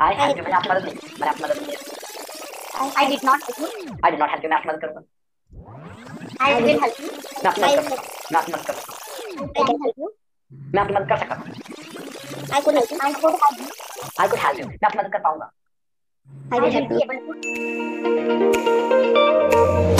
I help you मैंने आपकी मदद नहीं मैंने आपकी मदद नहीं I did not help you. I did not help you मैं आपकी मदद करूँगा I will help you. मैं आपकी मदद करूँगा मैं आपकी मदद करूँगा I can help you. मैं आपकी मदद कर सकता हूँ I could help you. I could help you. I could help you मैं आपकी मदद कर पाऊँगा I will help you.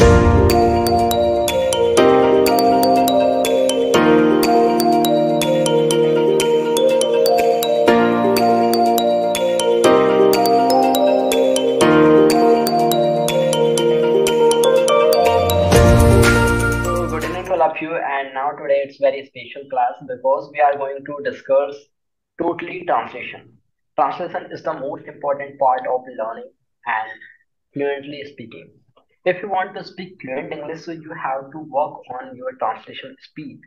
You and now today it's very special class because we are going to discuss totally translation. Translation is the most important part of learning and fluently speaking. If you want to speak fluent English, so you have to work on your translation speed.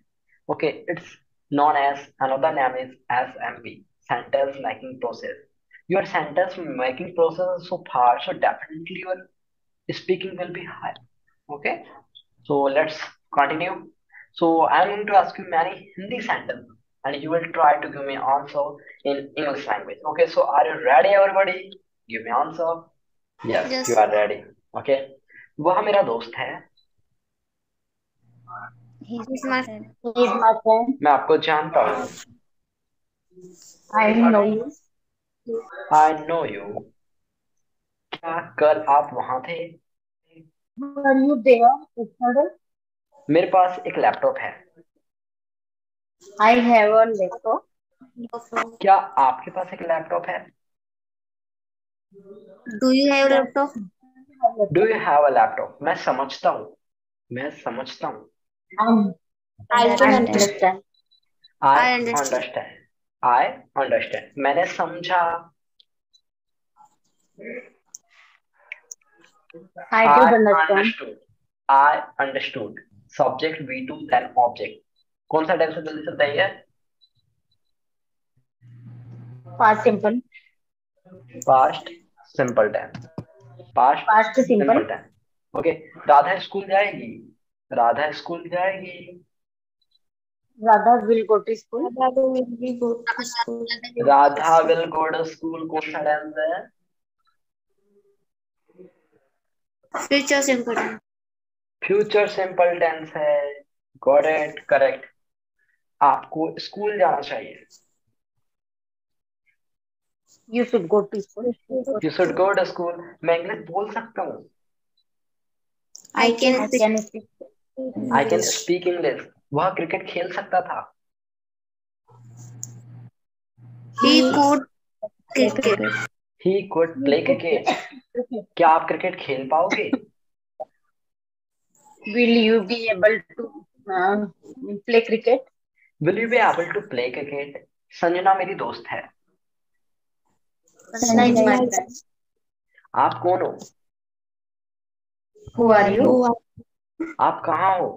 Okay, it's known as another name is SMP, sentence making process. Your sentence making process is so fast, so definitely your speaking will be high. Okay, so let's continue. So I'm going to ask you many Hindi sentences and you will try to give me answer in English language. Okay, so are you ready everybody? Give me answer. Yes, Yes. you are ready. Okay. वह मेरा दोस्त है He's my friend. He's my friend. मैं आपको जानता हूँ I know you. I know you क्या कल आप वहां थे Were you there yesterday? मेरे पास एक लैपटॉप है। आई हैव क्या आपके पास एक लैपटॉप है? Do you have a laptop मैं समझता हूँ। मैं समझता हूँ। आई अंडरस्टैंड आई अंडरस्टैंड मैंने समझा। I do I understood subject V two then object कौन सा टेंस से बताइए? पास्ट सिंपल राधा स्कूल जाएगी? राधा स्कूल जाएगी? Radha will go to school Radha will school कौन सा टेंस है? फ्यूचर सिंपल टेंस है गॉट इट करेक्ट। आपको स्कूल जाना चाहिए। You should go to school. You should go to school मैं इंग्लिश बोल सकता हूँ? I can I I can speak English वह क्रिकेट खेल सकता था? He could cricket. He could play cricket क्या आप क्रिकेट खेल पाओगे? Will you be able to uh, play cricket? Will you be able to play cricket Sanjana मेरी दोस्त है Sanjana is my friend. आप कौन हो Who are you? आप कहाँ हो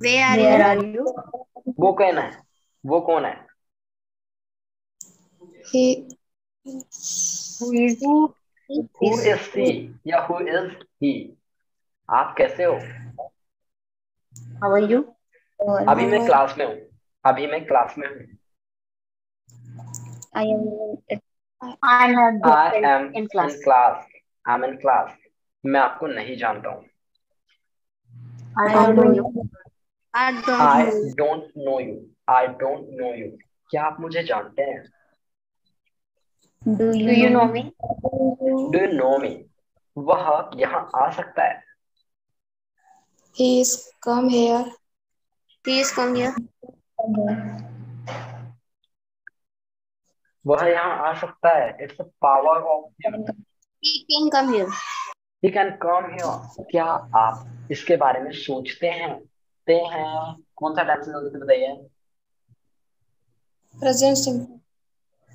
Where are Where are you? वो कौन है वो कौन है He. Who is he? who? Who is she या हु इज़ ही आप कैसे हो How are you? अभी मैं क्लास में हूँ अभी मैं क्लास में हूँ I am. I am I am in in class. Class I am in class मैं आपको नहीं जानता हूँ I don't know you. I don't I know. you. Don't know you I don't know you क्या आप मुझे जानते हैं Do you, Do you know me? Do you know me वह यहाँ आ सकता है He is come here. Please come here. वह यहाँ आ सकता है। It's power of He can come here. He can come here क्या आप इसके बारे में सोचते हैं? ते हैं। कौन सा टेंस जल्दी से बताइए। Present simple.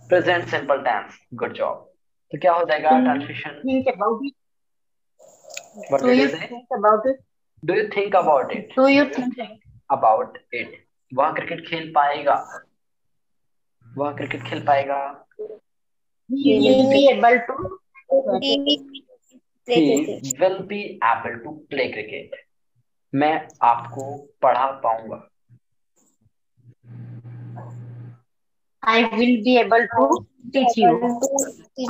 Present simple tense good job तो क्या हो जाएगा? Translation Think about it. What you you say think about it? Do you think about it Do you think? About it वह क्रिकेट खेल पाएगा वह क्रिकेट खेल पाएगा He will be able to. he will be able to play cricket मैं आपको पढ़ा पाऊँगा I will be able to. teach you.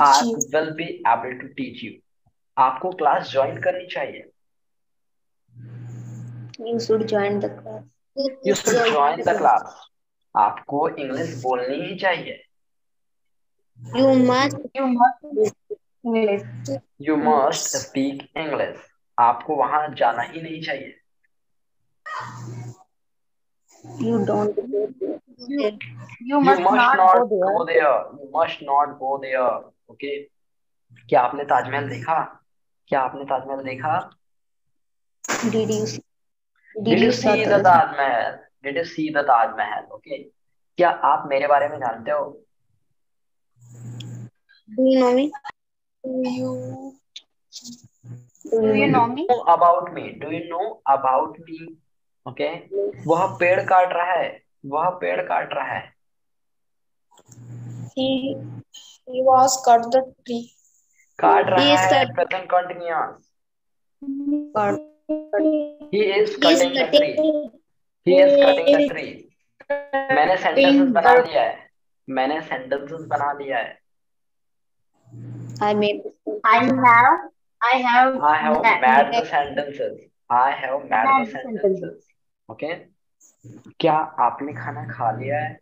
I will be able to teach you. आपको क्लास ज्वाइन करनी चाहिए you should join the class you should join the class आपको English बोलनी ही चाहिए। You must you must English you must speak English आपको वहाँ जाना ही नहीं चाहिए। You don't you must not go there you must not go there okay क्या आपने ताजमहल देखा? क्या आपने ताजमहल देखा? Did you see did you see the taj mahal? Did you see the taj क्या आप मेरे बारे में जानते हो? About me do you know about me okay वह पेड़ काट रहा है। वह पेड़ काट रहा है। He, he काट रहा है present continuous he is cutting the tree he is cutting the tree मैंने सेंटेंसेस बना दिया है मैंने सेंटेंसेस बना दिया है I made. I have. I have. I have ma- made the sentences. I have made the sentences. Okay? क्या आपने खाना खा लिया है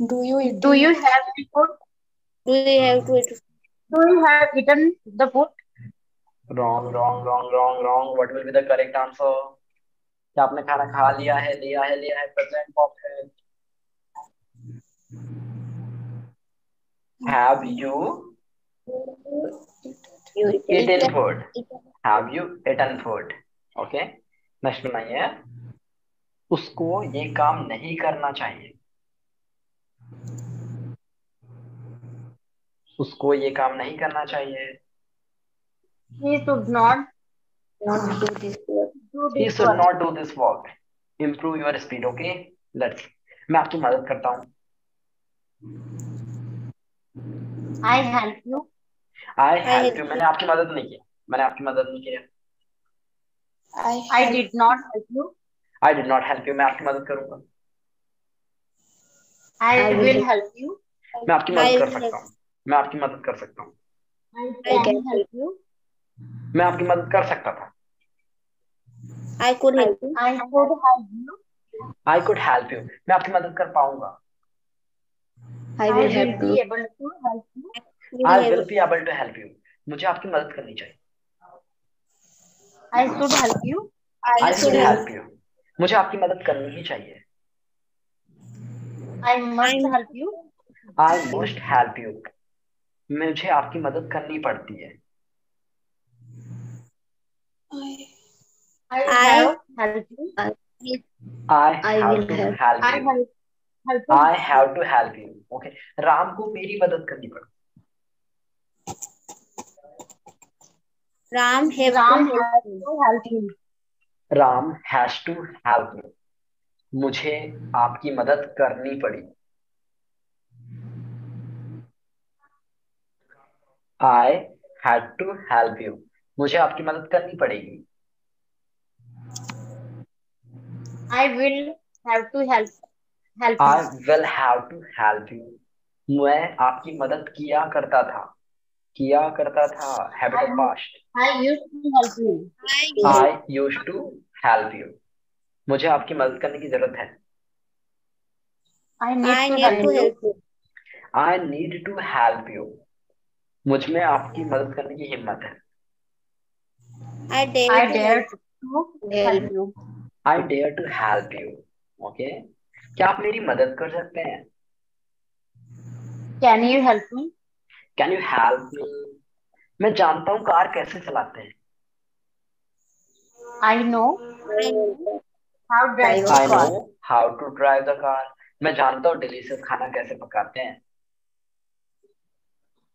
Do you eat? Do you have food? Do you have to Do you have eaten the food? Wrong, wrong, wrong, wrong, wrong. What will be the correct answer? क्या आपने खाना खा लिया है लिया है लिया है present perfect. Have you You eat. eaten food? Have you eaten food? Okay? Next बनाइए उसको ये काम नहीं करना चाहिए उसको ये काम नहीं करना चाहिए He should not Not do this work. do He should work. not do this work. Improve your speed, okay? Let's. मैं आपकी मदद करता हूँ. I help you. I I help you. मैंने आपकी मदद नहीं की. मैंने आपकी मदद नहीं की. I I did not help you. I did not help you. मैं आपकी मदद करूँगा. I, will help you. मैं आपकी मदद कर सकता हूँ. मैं आपकी मदद कर सकता हूँ. I I can can help you. मैं आपकी मदद कर सकता था. I could help you. I could help you. I could help you. मैं आपकी मदद कर पाऊँगा. I I will will help be you. able to help you. Will I you will able- be able to help you. मुझे आपकी मदद करनी चाहिए. I should help you. I I should should help. help you. मुझे आपकी मदद करनी ही चाहिए. I must help you. I must help you. मुझे आपकी मदद करनी पड़ती है। राम को मेरी मदद करनी पड़ती राम है Ram Ram has to help मुझे आपकी मदद करनी पड़ी। I have to help you मुझे आपकी मदद करनी पड़ेगी। I will have to help help I will have to help you मैं आपकी मदद किया करता था। किया करता था। Habit of past I use to help you I used to help you मुझे आपकी मदद करने की ज़रूरत है। I need to help you I need to help you मुझमें आपकी मदद करने की हिम्मत है. I dare I dare to Help. you. I dare to help you. Okay? क्या आप मेरी मदद कर सकते हैं? Can you help me? Can you help me? मैं जानता हूँ कार कैसे चलाते हैं. I know I know. how to drive I I know how to drive the car. मैं जानता हूँ डिलीशियस खाना कैसे पकाते हैं.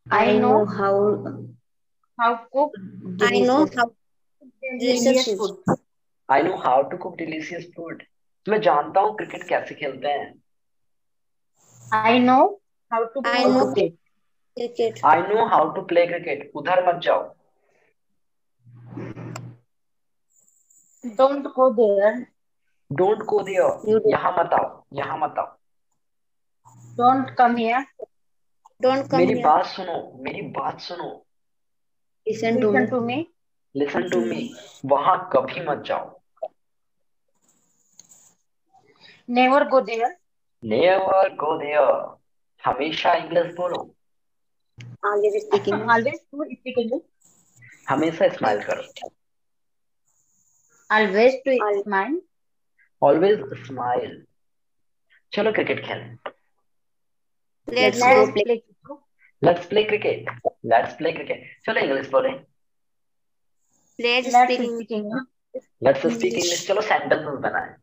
I know how how cook I know how delicious food. I know how to cook delicious food. मैं जानता हूँ क्रिकेट कैसे खेलते हैं. I know how to play cricket. cricket. I know how to play cricket. उधर मत जाओ. Don't go there. Don't go there. यहाँ मत आओ. यहाँ मत आओ. Don't come here. Don't come मेरी बात सुनो मेरी बात सुनो। Listen to me listen to me वहाँ कभी मत जाओ। Never go there never go there हमेशा इंग्लिश बोलो। Always speaking always to speaking हमेशा स्माइल करो। Always to smile always smile चलो क्रिकेट खेलें। Let's Let's go play. play. cricket. Let's play cricket let's play cricket चलो English बोले Let's Let's speak. speak English. Let's speak English चलो sentences बनाएँ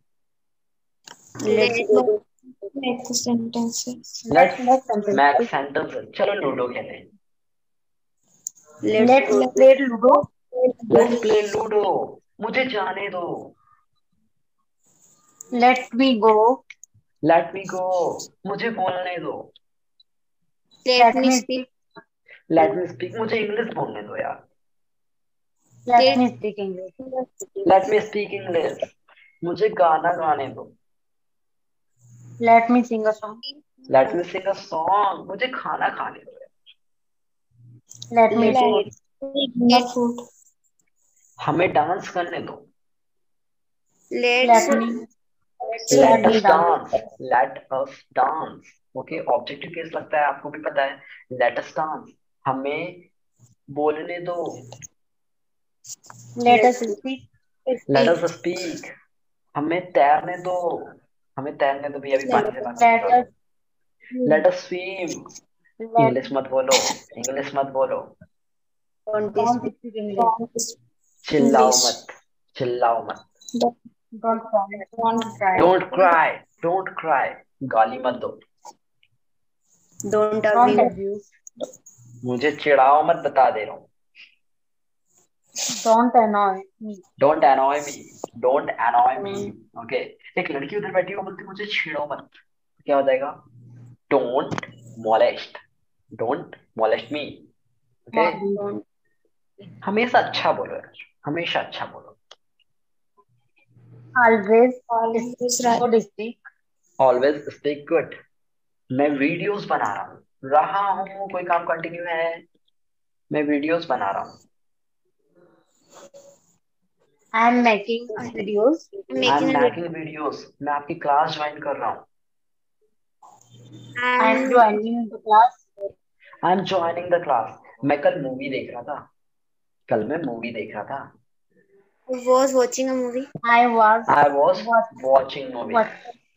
Let's. Make sentences. Let's Let's sentence. Make sentences चलो Ludo खेलें Let's Let's play Ludo. Let's play Ludo मुझे जाने दो Let me go. Let me go मुझे बोलने दो लेट मी स्पीक मुझे इंग्लिश बोलने दो यार। English let me speak English मुझे गाना गाने दो। Let me sing let me sing a मुझे खाना खाने दो हमें डांस करने दो। Let me let us dance let us dance okay objective case लगता है आपको भी पता है लेट अस डांस हमें बोलने दो. Let us speak. Let us speak हमें तैरने दो. हमें तैरने दो भैया अभी पानी से बात लेट अस स्विम इंग्लिश मत बोलो. इंग्लिश मत बोलो. चिल्लाओ मत. चिल्लाओ मत. Don't cry. Don't cry don't cry गाली मत दो. Abuse. abuse. मुझे चिढ़ाओ मत बता दे रहा हूँ। Don't annoy me. Don't annoy me don't annoy me okay एक लड़की उधर बैठी हो बोलती मुझे छेड़ो मत। क्या हो जाएगा? Don't molest don't molest me okay हमेशा अच्छा बोलो हमेशा अच्छा बोलो। Always. always right. Always speak good मैं वीडियोस बना रहा हूँ। रहा हूँ कोई काम कंटिन्यू है? मैं वीडियोस बना रहा हूँ। I am making videos. I am making videos मैं आपकी क्लास ज्वाइन कर रहा हूँ। I am I'm joining the class. I am joining the class मैं कल मूवी देख रहा था। कल मैं मूवी देख रहा था। Was watching a movie. I was I was What- watching movie what,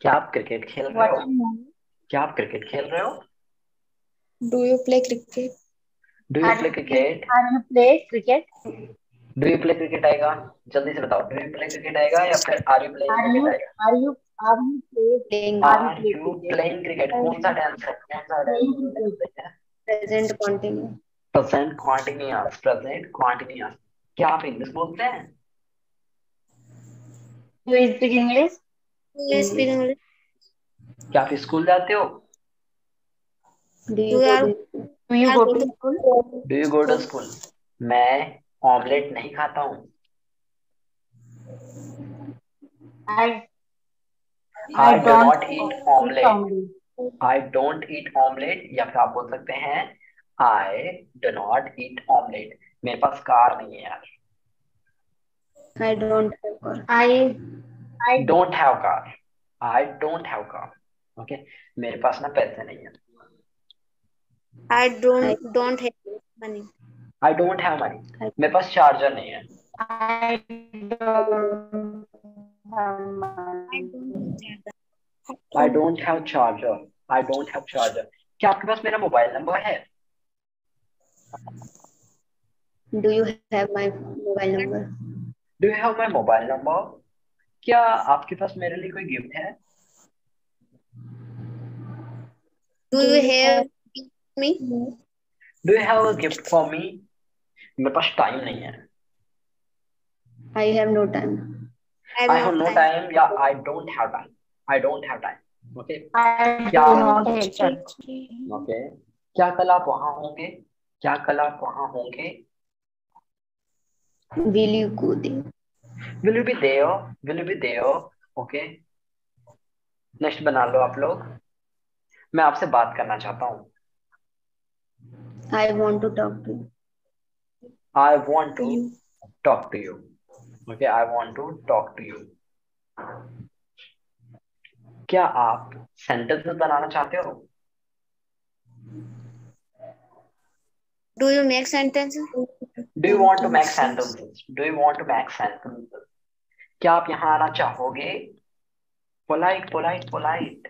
क्या आप क्रिकेट खेल रहे हो? watching movie. क्या आप क्रिकेट खेल रहे हो? Do you play cricket do you play cricket I will play cricket. Do you play cricket आएगा? जल्दी से बताओ. डू यू प्ले क्रिकेट आएगा या फिर are you playing Are you cricket आएगा? are you are you play Playing are you playing cricket कौन सा डांस है? कौन सा dance present continuous. Present continuous present continuous क्या आप इंग्लिश बोलते हैं? Do you speak English? You speak English. क्या आप स्कूल जाते हो? Do you Do go you Yeah, go go to to- school? Do you go to school मैं omelette नहीं खाता हूँ। I I do don't not eat omelette omelette. I don't eat omelette या फिर आप बोल सकते हैं I do not eat omelette मेरे पास कार नहीं है यार। I don't have car. I I don't have car I don't have car okay? मेरे पास ना पैसे नहीं है। I don't don't have money. I don't have money मेरे पास चार्जर नहीं है। I don't have money. I don't have charger I don't have charger क्या आपके पास मेरा मोबाइल नंबर है? Do you have my mobile number? Do you have my mobile number क्या आपके पास मेरे लिए कोई गिफ्ट है? Do you have me? Do you have a gift for me मेरे पास टाइम नहीं है I have no time. I have no time या I don't have time I don't have time okay I क्या- do have okay क्या कल आप वहाँ होंगे क्या कल आप वहाँ होंगे Will you go there? will you be there will you be there okay next बना लो आप लोग मैं आपसे बात करना चाहता हूँ। I want to talk to I want to talk to you okay I want to talk to you क्या आप सेंटेंस बनाना चाहते हो? Do you make sentence do want to make sentence do you want to make sentence क्या आप यहाँ आना चाहोगे? Polite polite polite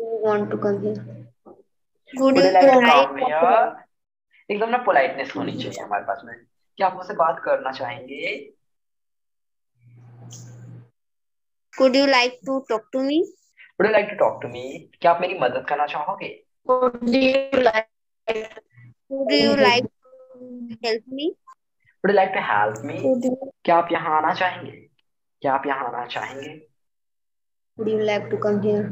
You want to come here? Would you like एकदम ना पोलाइटनेस होनी चाहिए हमारे पास में क्या आप मुझसे बात करना चाहेंगे Would you like to talk to me? would you like to talk to me क्या आप मेरी मदद करना चाहोगे Would you like Would you like to help me? would you like to help me you क्या आप यहाँ आना चाहेंगे क्या आप यहाँ आना चाहेंगे Would you like to come here?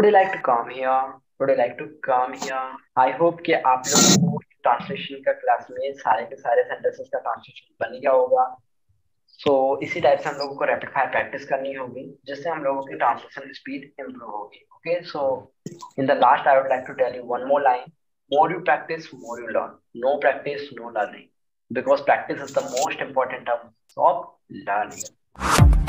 Would you like to come here would you like to come here I hope कि आप लोगों ट्रांसलेशन का क्लास में सारे के सारे सेंटेंसेस का ट्रांसलेशन बन गया होगा सो so, इसी टाइप से हम लोगों को रैपिड फायर प्रैक्टिस करनी होगी जिससे हम लोगों की ट्रांसलेशन स्पीड इंप्रूव होगी okay so in the last I would like to tell you one more line more you practice more you learn no practice no learning because practice is the most important term of learning